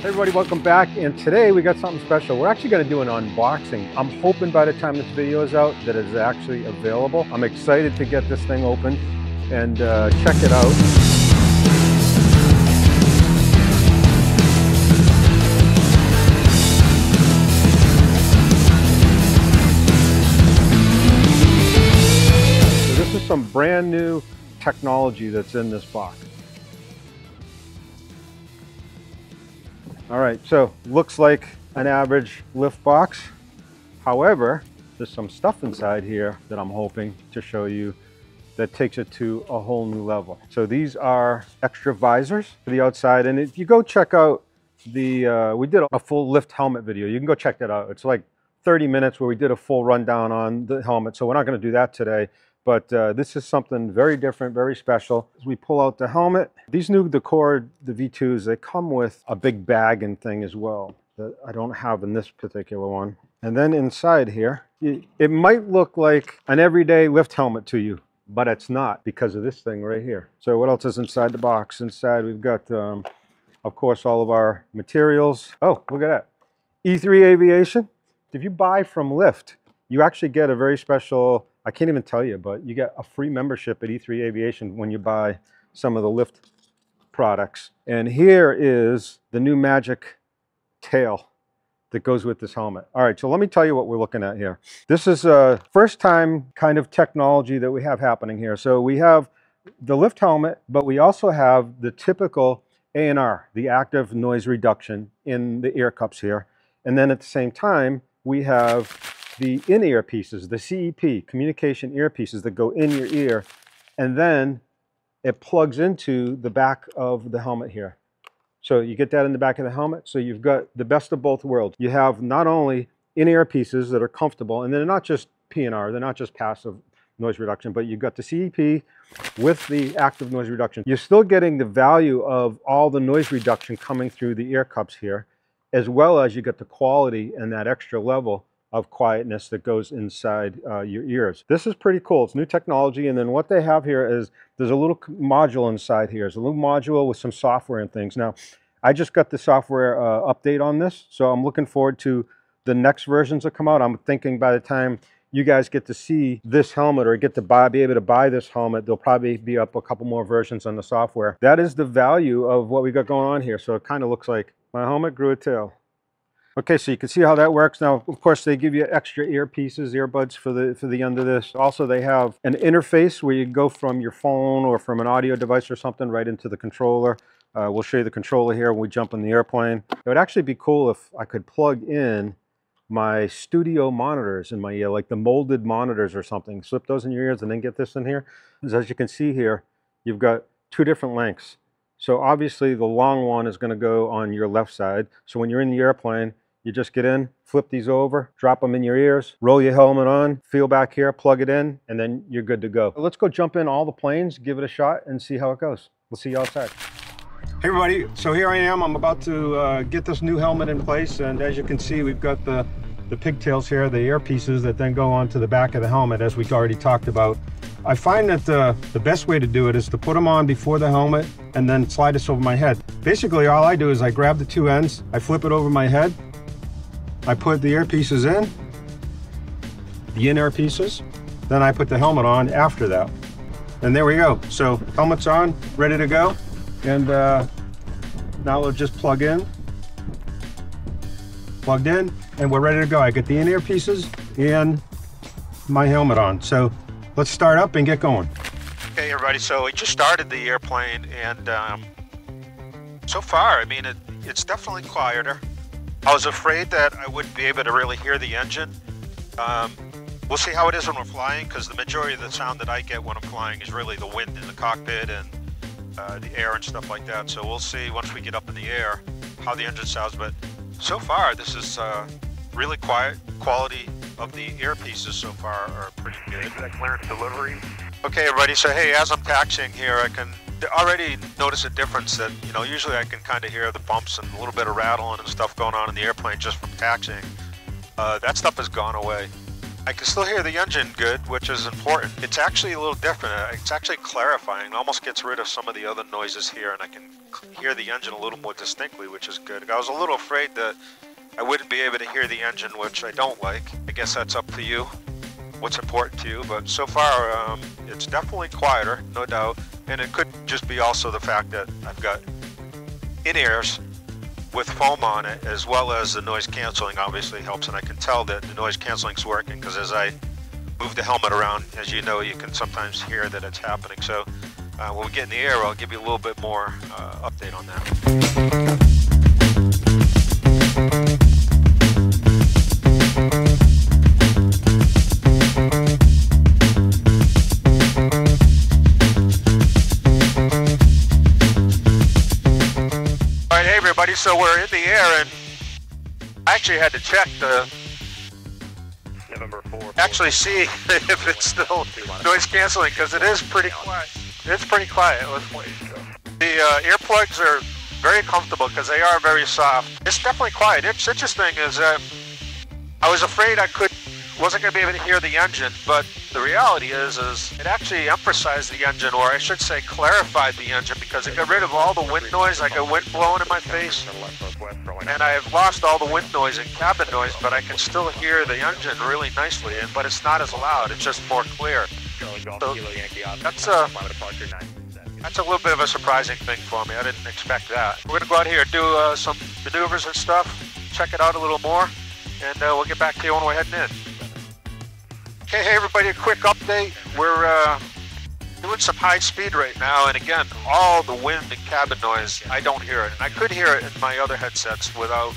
Hey everybody, welcome back. And today we got something special. We're actually gonna do an unboxing. I'm hoping by the time this video is out that it's actually available. I'm excited to get this thing open and uh, check it out. This is some brand new technology that's in this box. All right, so looks like an average lift box. However, there's some stuff inside here that I'm hoping to show you that takes it to a whole new level. So these are extra visors for the outside. And if you go check out the, uh, we did a full lift helmet video. You can go check that out. It's like 30 minutes where we did a full rundown on the helmet. So we're not gonna do that today. But uh, this is something very different, very special. As we pull out the helmet, these new Decor, the V2s, they come with a big bag and thing as well that I don't have in this particular one. And then inside here, it might look like an everyday lift helmet to you, but it's not because of this thing right here. So what else is inside the box? Inside we've got, um, of course, all of our materials. Oh, look at that. E3 Aviation. If you buy from Lift, you actually get a very special I can't even tell you, but you get a free membership at E3 Aviation when you buy some of the lift products. And here is the new magic tail that goes with this helmet. All right, so let me tell you what we're looking at here. This is a first time kind of technology that we have happening here. So we have the lift helmet, but we also have the typical ANR, the active noise reduction in the ear cups here. And then at the same time, we have the in-ear pieces, the CEP, communication earpieces that go in your ear, and then it plugs into the back of the helmet here. So you get that in the back of the helmet. So you've got the best of both worlds. You have not only in-ear pieces that are comfortable, and they're not just PNR, they're not just passive noise reduction, but you've got the CEP with the active noise reduction. You're still getting the value of all the noise reduction coming through the ear cups here, as well as you get the quality and that extra level of quietness that goes inside uh, your ears. This is pretty cool. It's new technology. And then what they have here is there's a little module inside here. It's a little module with some software and things. Now, I just got the software uh, update on this. So I'm looking forward to the next versions that come out. I'm thinking by the time you guys get to see this helmet or get to buy, be able to buy this helmet, there'll probably be up a couple more versions on the software. That is the value of what we got going on here. So it kind of looks like my helmet grew a tail. Okay, so you can see how that works. Now, of course, they give you extra earpieces, earbuds for the for the end of this. Also, they have an interface where you go from your phone or from an audio device or something right into the controller. Uh, we'll show you the controller here when we jump in the airplane. It would actually be cool if I could plug in my studio monitors in my ear, like the molded monitors or something. Slip those in your ears and then get this in here. As you can see here, you've got two different lengths. So obviously the long one is going to go on your left side. So when you're in the airplane, you just get in, flip these over, drop them in your ears, roll your helmet on, feel back here, plug it in, and then you're good to go. Let's go jump in all the planes, give it a shot, and see how it goes. We'll see you outside. Hey everybody, so here I am. I'm about to uh, get this new helmet in place, and as you can see, we've got the, the pigtails here, the earpieces that then go onto the back of the helmet, as we've already talked about. I find that the, the best way to do it is to put them on before the helmet and then slide this over my head. Basically, all I do is I grab the two ends, I flip it over my head, I put the earpieces in, the in earpieces, then I put the helmet on after that. And there we go. So helmet's on, ready to go. And uh, now we'll just plug in, plugged in, and we're ready to go. I get the in earpieces and my helmet on. So let's start up and get going. Okay, everybody. So we just started the airplane, and um, so far, I mean, it, it's definitely quieter. I was afraid that I wouldn't be able to really hear the engine. Um, we'll see how it is when we're flying, because the majority of the sound that I get when I'm flying is really the wind in the cockpit and uh, the air and stuff like that. So we'll see once we get up in the air how the engine sounds. But so far, this is uh, really quiet. Quality of the earpieces so far are pretty good. That clearance delivery. Okay, everybody. So hey, as I'm taxiing here, I can already notice a difference that, you know, usually I can kind of hear the bumps and a little bit of rattling and stuff going on in the airplane just from taxiing. Uh, that stuff has gone away. I can still hear the engine good, which is important. It's actually a little different. Uh, it's actually clarifying. It almost gets rid of some of the other noises here, and I can hear the engine a little more distinctly, which is good. I was a little afraid that I wouldn't be able to hear the engine, which I don't like. I guess that's up to you, what's important to you. But so far, um, it's definitely quieter, no doubt. And it could just be also the fact that I've got in-ears with foam on it, as well as the noise canceling obviously helps. And I can tell that the noise canceling is working because as I move the helmet around, as you know, you can sometimes hear that it's happening. So uh, when we get in the air, I'll give you a little bit more uh, update on that. Everybody. So we're in the air, and I actually had to check the. November 4. Actually, see if it's still noise canceling because it is pretty quiet. It's pretty quiet. The uh, earplugs are very comfortable because they are very soft. It's definitely quiet. It's interesting is that I was afraid I could wasn't going to be able to hear the engine, but the reality is, is it actually emphasized the engine, or I should say clarified the engine, because it got rid of all the wind noise. I got wind blowing in my face, and I've lost all the wind noise and cabin noise, but I can still hear the engine really nicely, and but it's not as loud. It's just more clear. So that's a that's a little bit of a surprising thing for me. I didn't expect that. We're gonna go out here do uh, some maneuvers and stuff, check it out a little more, and uh, we'll get back to you when we're heading in. Okay, hey everybody, a quick update. We're uh, doing some high speed right now, and again, all the wind and cabin noise, I don't hear it. And I could hear it in my other headsets without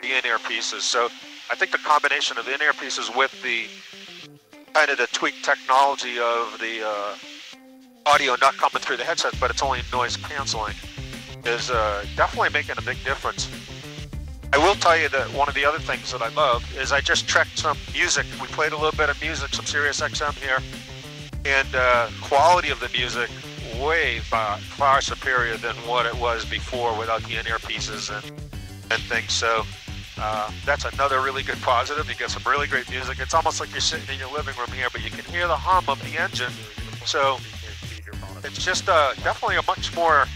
the in-ear pieces. So I think the combination of the in-ear pieces with the kind of the tweaked technology of the uh, audio not coming through the headset, but it's only noise canceling, is uh, definitely making a big difference. I will tell you that one of the other things that I love is I just checked some music. We played a little bit of music, some Sirius XM here, and uh, quality of the music way far, far superior than what it was before without the in-ear pieces and, and things. So uh, that's another really good positive. You get some really great music. It's almost like you're sitting in your living room here, but you can hear the hum of the engine. So it's just uh, definitely a much more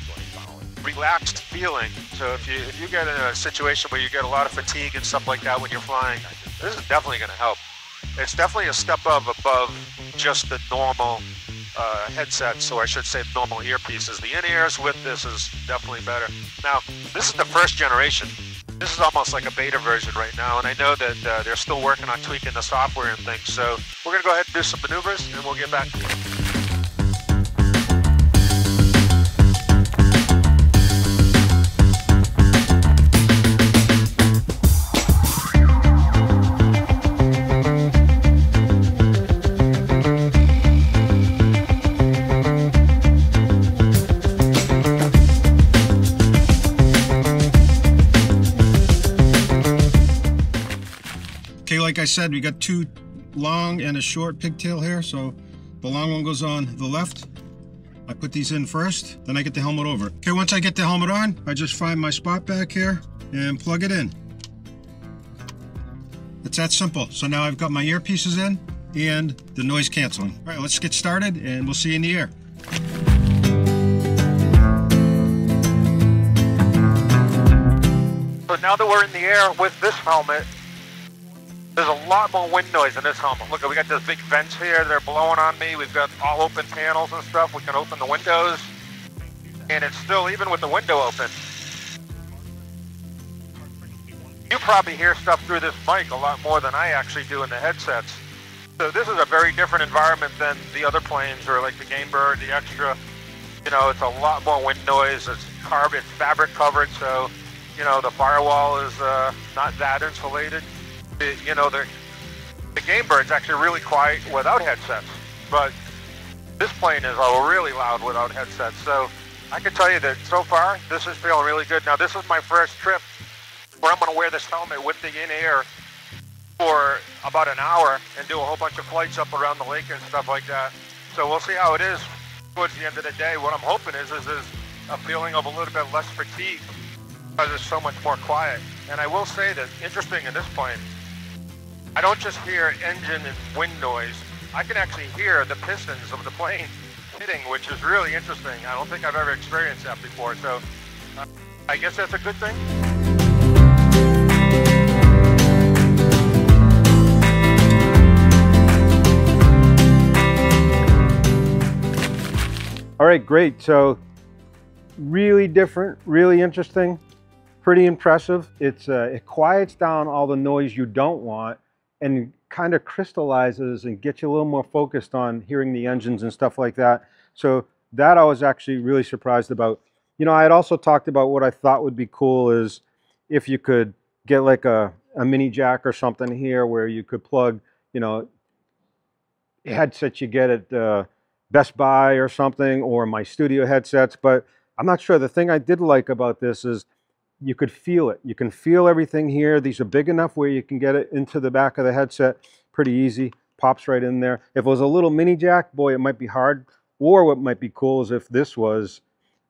relaxed feeling. So if you if you get in a situation where you get a lot of fatigue and stuff like that when you're flying, this is definitely going to help. It's definitely a step up above just the normal uh, headsets, or I should say normal earpieces. The in-ears with this is definitely better. Now, this is the first generation. This is almost like a beta version right now, and I know that uh, they're still working on tweaking the software and things. So we're going to go ahead and do some maneuvers, and we'll get back to you. Like I said, we got two long and a short pigtail here. So the long one goes on the left. I put these in first, then I get the helmet over. Okay, once I get the helmet on, I just find my spot back here and plug it in. It's that simple. So now I've got my earpieces in and the noise canceling. All right, let's get started and we'll see you in the air. So now that we're in the air with this helmet, there's a lot more wind noise in this helmet. Look, we got those big vents here. They're blowing on me. We've got all open panels and stuff. We can open the windows. And it's still, even with the window open, you probably hear stuff through this mic a lot more than I actually do in the headsets. So this is a very different environment than the other planes or like the Gamebird, the Extra. You know, it's a lot more wind noise. It's carbon, fabric covered, so, you know, the firewall is uh, not that insulated you know, the, the game Gamebird's actually really quiet without headsets, but this plane is uh, really loud without headsets. So I can tell you that so far, this is feeling really good. Now, this is my first trip where I'm going to wear this helmet with the in-air for about an hour and do a whole bunch of flights up around the lake and stuff like that. So we'll see how it is towards the end of the day. What I'm hoping is, is, is a feeling of a little bit less fatigue because it's so much more quiet. And I will say that interesting in this plane, I don't just hear engine and wind noise. I can actually hear the pistons of the plane hitting, which is really interesting. I don't think I've ever experienced that before. So uh, I guess that's a good thing. All right, great. So really different, really interesting, pretty impressive. It's uh, It quiets down all the noise you don't want and kind of crystallizes and gets you a little more focused on hearing the engines and stuff like that. So that I was actually really surprised about. You know, I had also talked about what I thought would be cool is if you could get like a, a mini jack or something here where you could plug, you know, headsets you get at uh, Best Buy or something, or my studio headsets. But I'm not sure. The thing I did like about this is you could feel it. You can feel everything here. These are big enough where you can get it into the back of the headset pretty easy. Pops right in there. If it was a little mini jack, boy, it might be hard. Or what might be cool is if this was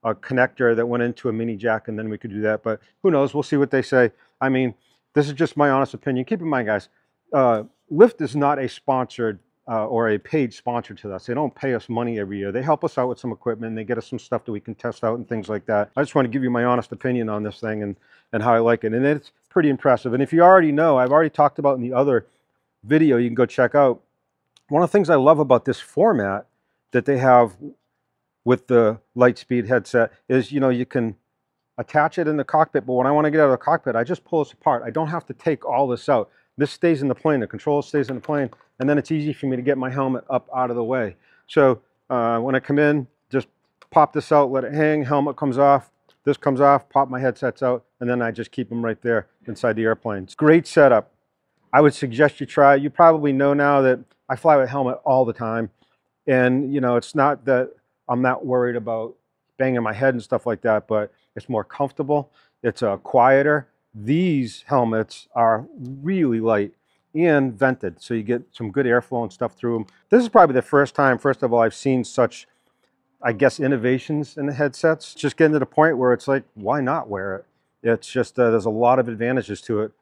a connector that went into a mini jack and then we could do that. But who knows? We'll see what they say. I mean, this is just my honest opinion. Keep in mind, guys, uh, Lift is not a sponsored uh, or a paid sponsor to us. They don't pay us money every year. They help us out with some equipment. And They get us some stuff that we can test out and things like that. I just want to give you my honest opinion on this thing and, and how I like it. And it's pretty impressive. And if you already know, I've already talked about in the other video you can go check out. One of the things I love about this format that they have with the Lightspeed headset is, you know, you can attach it in the cockpit, but when I want to get out of the cockpit, I just pull this apart. I don't have to take all this out. This stays in the plane, the control stays in the plane, and then it's easy for me to get my helmet up out of the way. So uh, when I come in, just pop this out, let it hang, helmet comes off, this comes off, pop my headsets out, and then I just keep them right there inside the airplane. It's great setup. I would suggest you try. You probably know now that I fly with helmet all the time. And, you know, it's not that I'm not worried about banging my head and stuff like that, but it's more comfortable. It's uh, quieter. These helmets are really light and vented, so you get some good airflow and stuff through them. This is probably the first time, first of all, I've seen such, I guess, innovations in the headsets. Just getting to the point where it's like, why not wear it? It's just, uh, there's a lot of advantages to it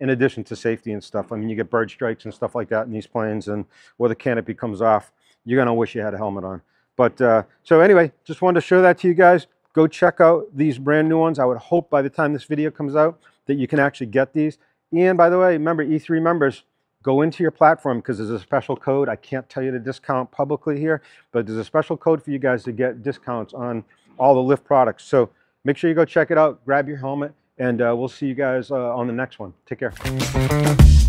in addition to safety and stuff. I mean, you get bird strikes and stuff like that in these planes, and where the canopy comes off, you're gonna wish you had a helmet on. But uh, so anyway, just wanted to show that to you guys. Go check out these brand new ones. I would hope by the time this video comes out that you can actually get these. And by the way, remember E3 members, go into your platform because there's a special code. I can't tell you the discount publicly here, but there's a special code for you guys to get discounts on all the Lift products. So make sure you go check it out, grab your helmet, and uh, we'll see you guys uh, on the next one. Take care.